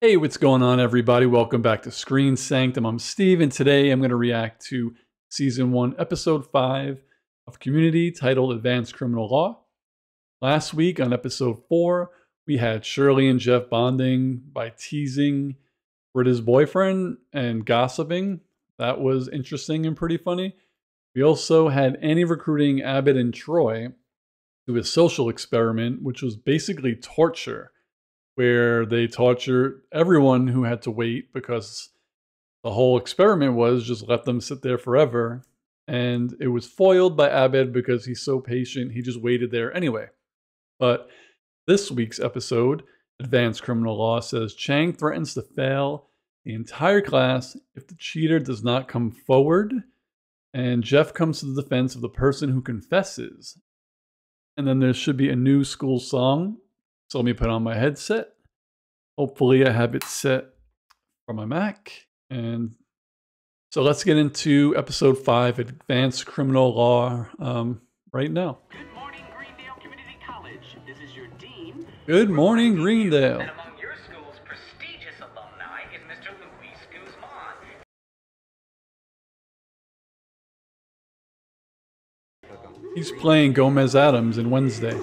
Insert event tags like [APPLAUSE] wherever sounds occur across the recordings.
Hey, what's going on, everybody? Welcome back to Screen Sanctum. I'm Steve, and today I'm going to react to Season 1, Episode 5 of Community titled Advanced Criminal Law. Last week on Episode 4, we had Shirley and Jeff bonding by teasing Britta's boyfriend and gossiping. That was interesting and pretty funny. We also had Annie recruiting Abed and Troy to a social experiment, which was basically torture where they torture everyone who had to wait because the whole experiment was just let them sit there forever. And it was foiled by Abed because he's so patient, he just waited there anyway. But this week's episode, Advanced Criminal Law, says Chang threatens to fail the entire class if the cheater does not come forward. And Jeff comes to the defense of the person who confesses. And then there should be a new school song so let me put on my headset. Hopefully I have it set for my Mac. And so let's get into episode five, Advanced Criminal Law, um, right now. Good morning, Greendale Community College. This is your dean. Good morning, Greendale. And among your school's prestigious alumni is Mr. Luis Guzman. He's playing Gomez Addams in Wednesday.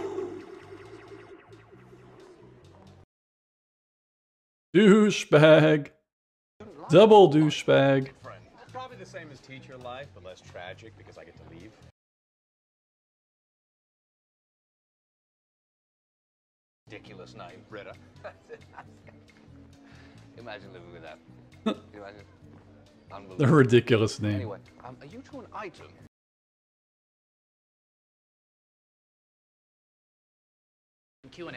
Douchebag. Double douchebag. Probably the same as teacher life, but less tragic because I get two leave. Ridiculous name, Britta. [LAUGHS] Imagine living with that. [LAUGHS] Imagine. The ridiculous name. Anyway, um, are you to an item? Q&A.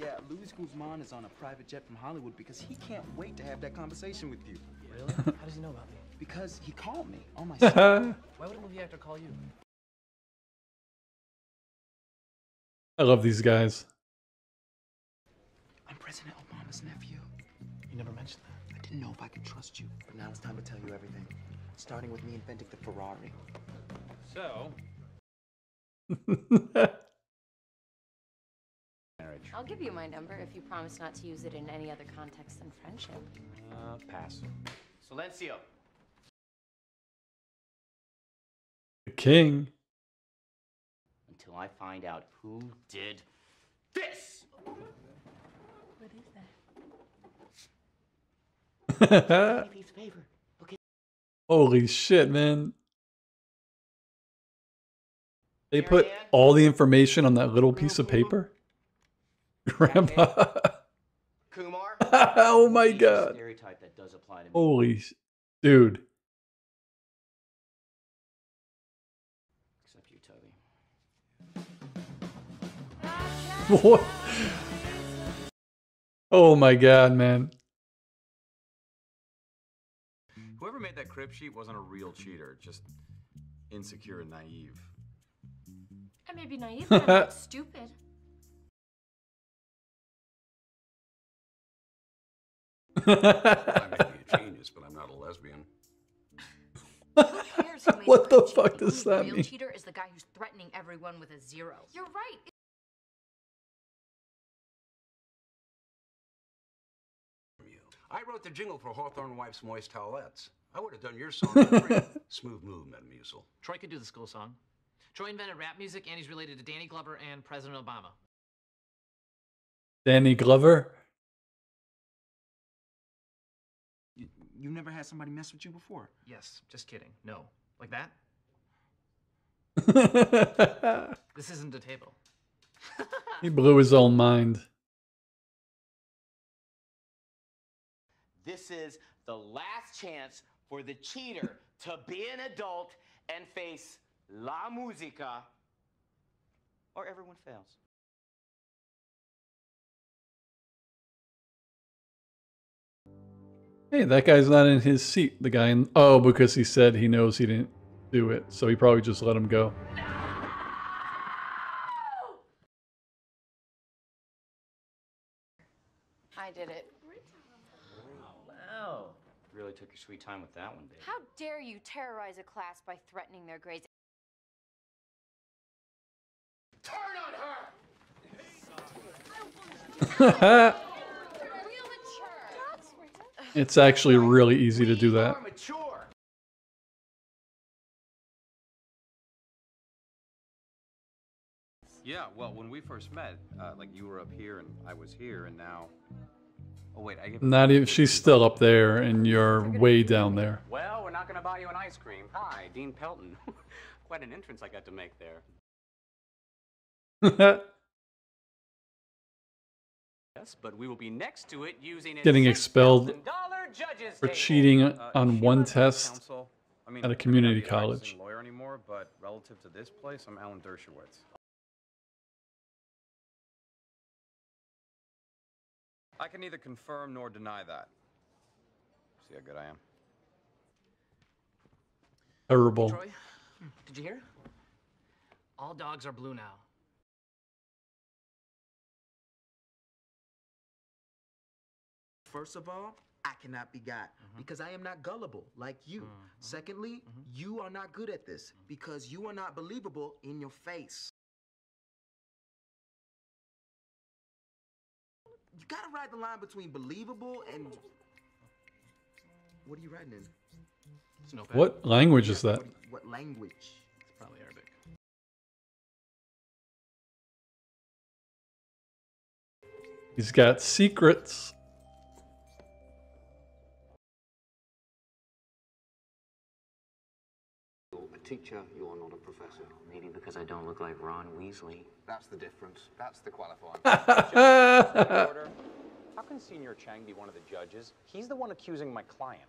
Yeah, Luis Guzman is on a private jet from Hollywood because he can't wait to have that conversation with you. Really? [LAUGHS] How does he know about me? Because he called me on my cell. [LAUGHS] Why would a movie actor call you? I love these guys. I'm President Obama's nephew. You never mentioned that. I didn't know if I could trust you, but now it's time to tell you everything. Starting with me inventing the Ferrari. So, [LAUGHS] I'll give you my number if you promise not to use it in any other context than friendship. uh, pass. Silencio. The king. Until I find out who did this. What is that? Piece of paper. Holy shit, man. They put all the information on that little piece of paper? [LAUGHS] Grandpa. Kumar. [LAUGHS] oh my god. Stereotype that does apply to me. Holy sh- dude. Except you, Toby. What? Oh my god, man. Whoever made that crib sheet wasn't a real cheater, just insecure and naive. I may be naive, but I'm not [LAUGHS] stupid. I may be a [LAUGHS] genius, but I'm not a lesbian. Who cares who made What the crib fuck sheet? does The that real mean? cheater is the guy who's threatening everyone with a zero. You're right. I wrote the jingle for Hawthorne Wipes Moist Towelettes. I would have done your song for free. [LAUGHS] Smooth move, Metamucil. Troy could do the school song. Troy invented rap music, and he's related to Danny Glover and President Obama. Danny Glover. You, you never had somebody mess with you before. Yes, just kidding. No. Like that? [LAUGHS] This isn't a table. he blew his own mind. This is the last chance for the cheater to be an adult and face La Musica, or everyone fails. Hey, that guy's not in his seat. The guy in. Oh, because he said he knows he didn't do it. So he probably just let him go. I did it. Wow. Really took your sweet time with that one, babe. How dare you terrorize a class by threatening their grades? Turn on her! [LAUGHS] [LAUGHS] Real mature. It's actually really easy to do that. Yeah, well, when we first met, uh, like you were up here and I was here, and now. Oh wait, I get. Not even she's still up there and you're way down there. Well, we're not going to buy you an ice cream. Hi, Dean Pelton. [LAUGHS] Quite an entrance I got to make there. [LAUGHS] Yes, but we will be next to it using Getting expelled for cheating Uh, on here one at the test council, I mean, at a I may not community be a college. Lawyer anymore, but relative to this place, I'm Alan Dershowitz. I can neither confirm nor deny that. See how good I am. Terrible. Troy, did you hear? All dogs are blue now. First of all, I cannot be got mm-hmm. because I am not gullible like you. Mm-hmm. Secondly, mm-hmm. you are not good at this because you are not believable in your face. You gotta ride the line between believable and. What are you writing in? It's. What language is that? What, what language? It's probably Arabic. He's got secrets. Teacher, you are not a professor. Maybe because I don't look like Ron Weasley. That's the difference. That's the qualifier. Order. [LAUGHS] [LAUGHS] How can Senor Chang be one of the judges? He's the one accusing my client.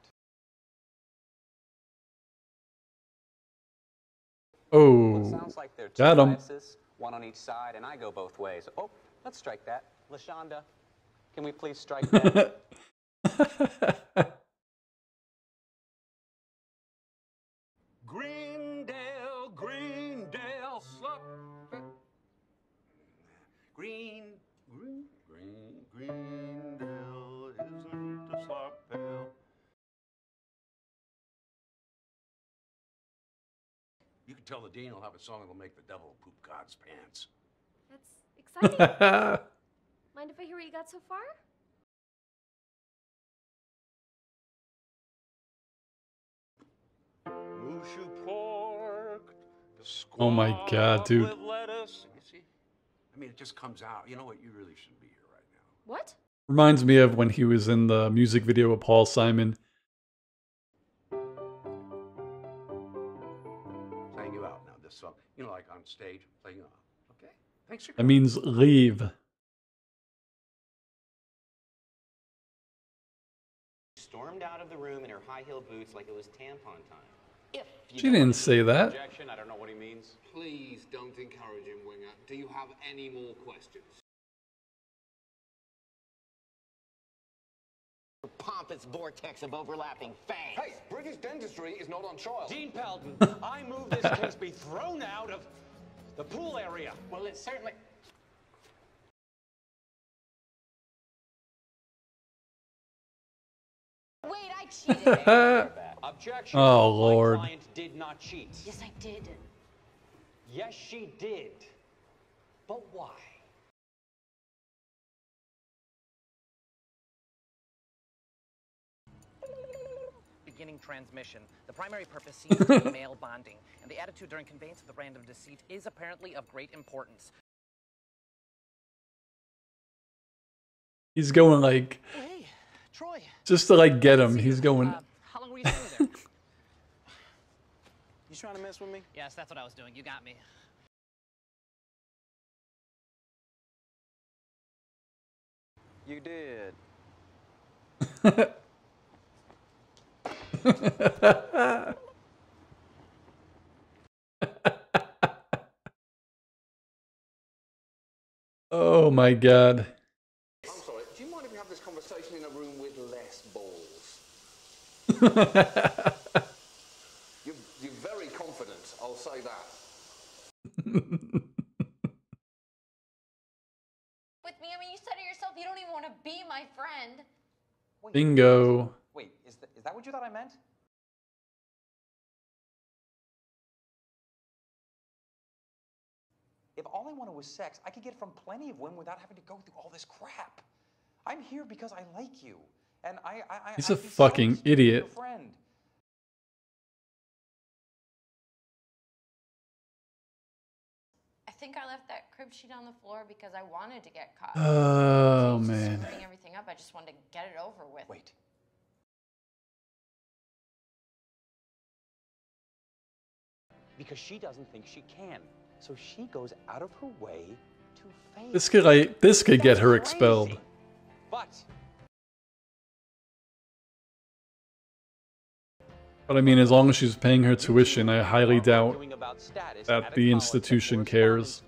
Oh, Sounds like there are two biases, one on each side, and I go both ways. Oh, let's strike that. Lashonda, can we please strike [LAUGHS] that? Tell the dean will have a song that'll make the devil poop God's pants. That's exciting. [LAUGHS] Mind if I hear what you got so far? Moo shu pork. Oh my God, dude. Lettuce. You see? I mean, it just comes out. You know what? You really shouldn't be here right now. What? reminds me of when he was in the music video with Paul Simon. On stage, playing you out. Okay. Thanks for That means leave. Stormed out of the room in her high heel boots like it was tampon time. If you She didn't say that. Objection, I don't know what he means. Please don't encourage him, Winger. Do you have any more questions? Pompous vortex of overlapping fangs. Hey, British dentistry is not on trial. Dean Pelton, [LAUGHS] I move this case be thrown out of the pool area. Well, it certainly. Wait, I cheated. [LAUGHS] Objection. Oh, My Lord. client did not cheat. yes, I did. Yes, she did. But why? Beginning transmission. The primary purpose [LAUGHS] seems to be male bonding, and the attitude during conveyance of the brand of deceit is apparently of great importance. He's going like Oh, hey, Troy. just to like get him. He's going. Uh, how long were you standing there? [LAUGHS] You trying to mess with me? yes, that's what I was doing. You got me. You did. [LAUGHS] [LAUGHS] oh my god. I'm sorry, do you mind if we have this conversation in a room with less balls? [LAUGHS] You're, you're very confident, I'll say that. With me, I mean, you said it yourself. You don't even want to be my friend. Bingo. Wait, is, that what you thought I meant? If all I wanted was sex, I could get it from plenty of women without having to go through all this crap. I'm here because I like you. And I, I, I He's a be so fucking interested in your idiot. friend. I think I left that crib sheet on the floor because I wanted to get caught. Oh, man. Everything up. I just wanted to get it over with. Wait. Because she doesn't think she can. So she goes out of her way to fail. This could like this could get That's her crazy. expelled. But But I mean, as long as she's paying her tuition, I highly doubt arguing about status that the institution cares.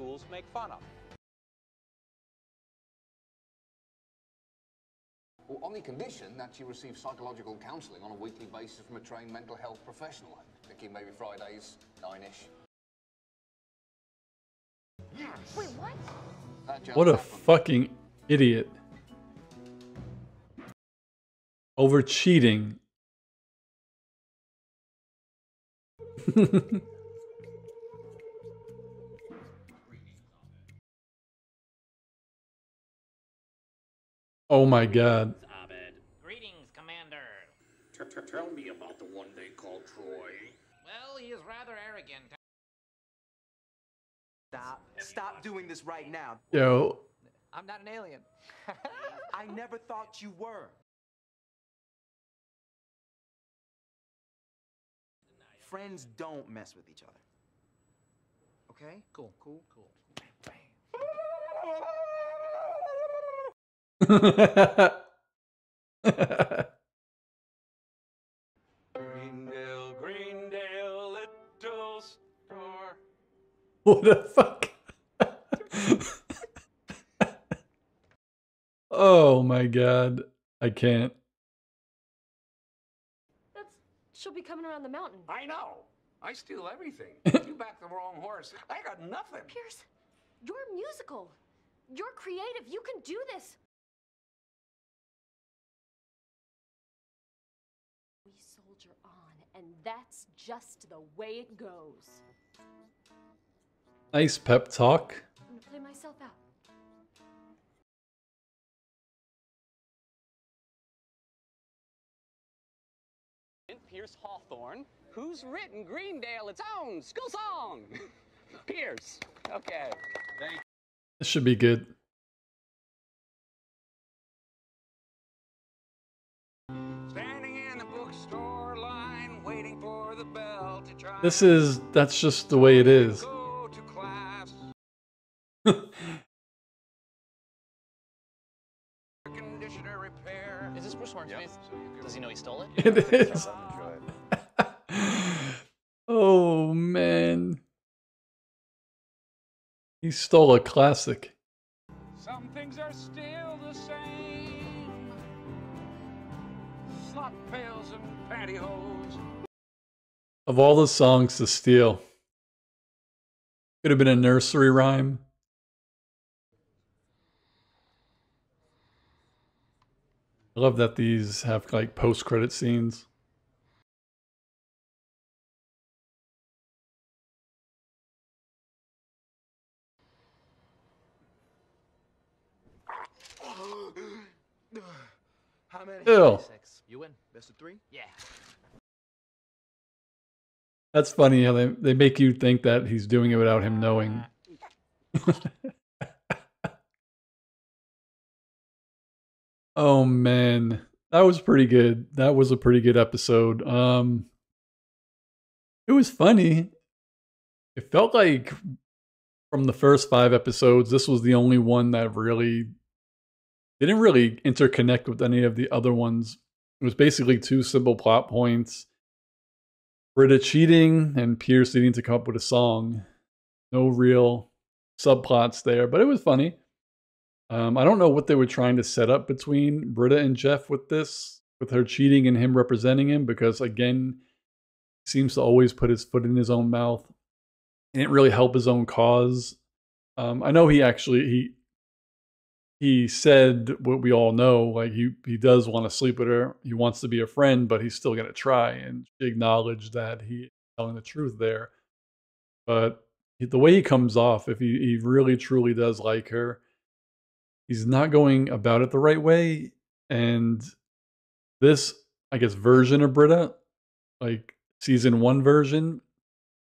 Well, on the condition that she receives psychological counselling on a weekly basis from a trained mental health professional. I Thinking maybe Fridays, nine-ish. Wait, what? What a happened. fucking idiot. Over cheating. [LAUGHS] oh my god. Greetings, Tell me about the one they call Troy. Well, he is rather arrogant. Stop. Stop doing this right now. Yo, I'm not an alien. [LAUGHS] I never thought you were. Friends don't mess with each other. Okay? Cool, cool, cool. Greendale, [LAUGHS] [LAUGHS] [LAUGHS] what the fuck? oh my god. I can't. That's she'll be coming around the mountain. I know. I steal everything. [LAUGHS] you back the wrong horse. I got nothing. Pierce, you're musical. You're creative. You can do this. We soldier on, and that's just the way it goes. Nice pep talk. I'm gonna play myself out. Pierce Hawthorne, who's written Greendale its own school song. [LAUGHS] Pierce. Okay. Thank This should be good. Standing in the bookstore line, waiting for the bell to try. This is that's just the way it is. Go. Conditioner repair. Is this Bruce Hornsby? Does he know he stole it? It is. [LAUGHS] oh man. He stole a classic. Some things are still the same. Slop pails and pantyhose. Of all the songs to steal, could have been a nursery rhyme. I love that these have like post credit scenes. How many? Ew. Six. You win. Best of three? Yeah. That's funny how they, they make you think that he's doing it without him knowing. Uh, [LAUGHS] oh man, that was pretty good. That was a pretty good episode. Um it was funny. It felt like from the first 5 episodes this was the only one that really didn't really interconnect with any of the other ones. It was basically two simple plot points. Britta cheating and Pierce needing to come up with a song. No real subplots there, but it was funny. Um, I don't know what they were trying to set up between Britta and Jeff with this, with her cheating and him representing him, because again, he seems to always put his foot in his own mouth. He didn't really help his own cause. Um, I know he actually he he said what we all know, like he he does want to sleep with her. He wants to be a friend, but he's still gonna try. And she acknowledged that he telling the truth there. But the way he comes off, if he, he really truly does like her, he's not going about it the right way. And this, I guess, version of Britta, like season one version,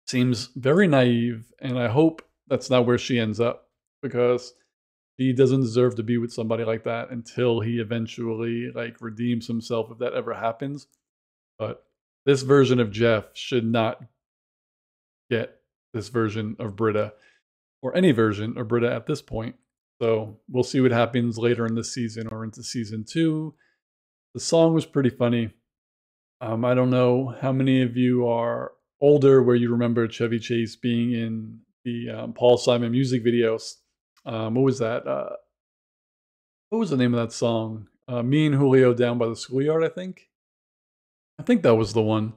seems very naive, and I hope that's not where she ends up because he doesn't deserve to be with somebody like that until he eventually like redeems himself if that ever happens. But this version of Jeff should not get this version of Britta or any version of Britta at this point. So we'll see what happens later in the season or into season two. The song was pretty funny. Um, I don't know how many of you are older where you remember Chevy Chase being in the um, Paul Simon music videos. Um, what was that? Uh, what was the name of that song? Uh, Me and Julio down by the schoolyard, I think. I think that was the one.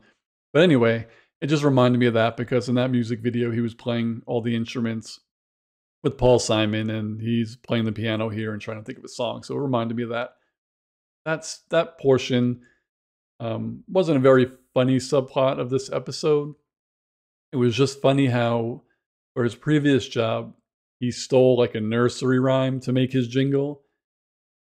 But anyway, it just reminded me of that because in that music video, he was playing all the instruments with Paul Simon, and he's playing the piano here and trying to think of a song. So it reminded me of that. That's that portion um, wasn't a very funny subplot of this episode. It was just funny how, for his previous job, he stole like a nursery rhyme to make his jingle.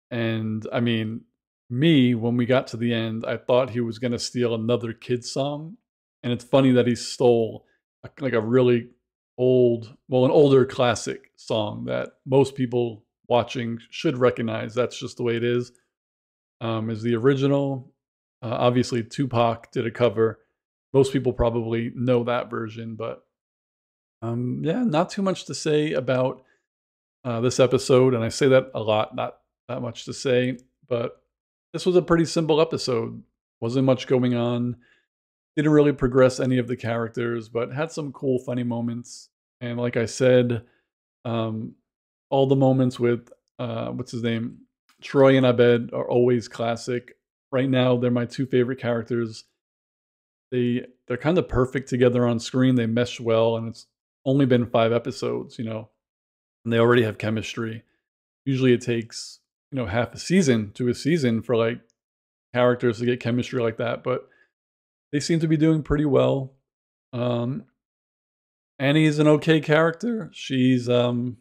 And I mean, me, when we got to the end, I thought he was going to steal another kid's song. And it's funny that he stole a, like a really old, well, an older classic song that most people watching should recognize. That's just the way it is. Um, is the original. Uh, obviously, Tupac did a cover. Most people probably know that version, but um, yeah, not too much to say about uh, this episode. And I say that a lot, not that much to say, but this was a pretty simple episode. Wasn't much going on. Didn't really progress any of the characters, but had some cool, funny moments. And like I said, um, all the moments with uh, what's his name, Troy and Abed are always classic. Right now, they're my two favorite characters. They they're kind of perfect together on screen. They mesh well, and it's only been five episodes, you know, and they already have chemistry. Usually, it takes you know half a season to a season for like characters to get chemistry like that, but they seem to be doing pretty well. Um, Annie's an okay character. She's um,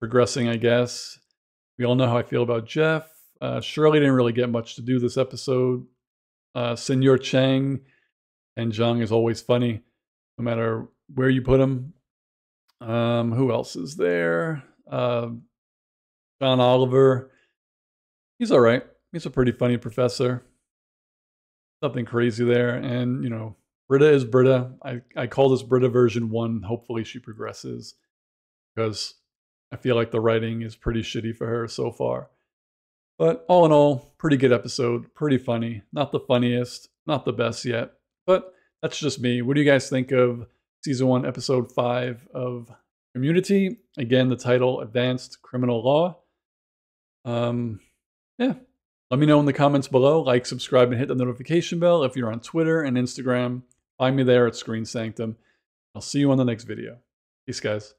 progressing, I guess. We all know how I feel about Jeff. Uh, Shirley didn't really get much to do this episode. Uh, Senor Chang and Zhang is always funny, no matter where you put him. Um, who else is there? Uh, John Oliver. He's all right. He's a pretty funny professor. Nothing crazy there. And, you know, Britta is Britta. I, I call this Britta version one. Hopefully she progresses because I feel like the writing is pretty shitty for her so far. But all in all, pretty good episode. Pretty funny. Not the funniest, not the best yet. But that's just me. What do you guys think of season one, episode five of Community? Again, the title Advanced Criminal Law. Um, yeah. Let me know in the comments below. Like, subscribe, and hit the notification bell if you're on Twitter and Instagram. Find me there at Screen Sanctum. I'll see you on the next video. Peace, guys.